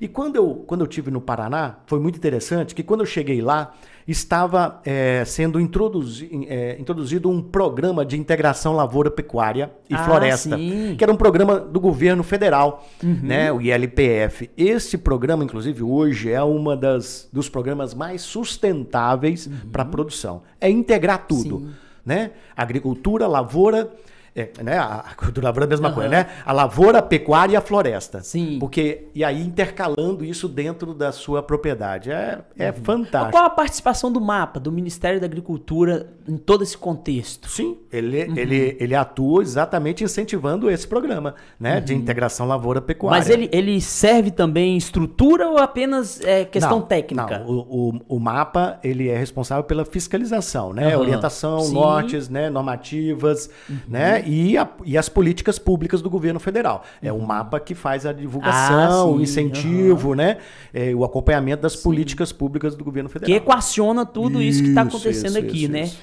E quando eu, quando eu tive no Paraná, foi muito interessante que quando eu cheguei lá, estava é, sendo introduzi é, introduzido um programa de integração lavoura-pecuária e Ah, floresta, sim. que era um programa do governo federal, né, o ILPF. Esse programa, inclusive, hoje é uma das dos programas mais sustentáveis para a produção. É integrar tudo, Sim. né? Agricultura, lavoura, é, né? A agricultura, lavoura é a mesma coisa, né? A lavoura, a pecuária e a floresta. Sim. Porque e aí intercalando isso dentro da sua propriedade é, é Mas fantástico. Qual a participação do mapa, do Ministério da Agricultura, em todo esse contexto? Sim, ele, ele, ele atua exatamente incentivando esse programa, né? De integração lavoura-pecuária. Mas ele, ele serve também estrutura ou apenas é, questão Não, técnica? Não, o, o, o mapa ele é responsável pela fiscalização, né? Orientação, Sim. nortes, né? normativas, né? E, a- e as políticas públicas do governo federal. É o mapa que faz a divulgação, Ah, sim, o incentivo, né? É, o acompanhamento das políticas públicas do governo Que federal. equaciona tudo isso que está Isso, acontecendo isso, aqui, isso, né? isso,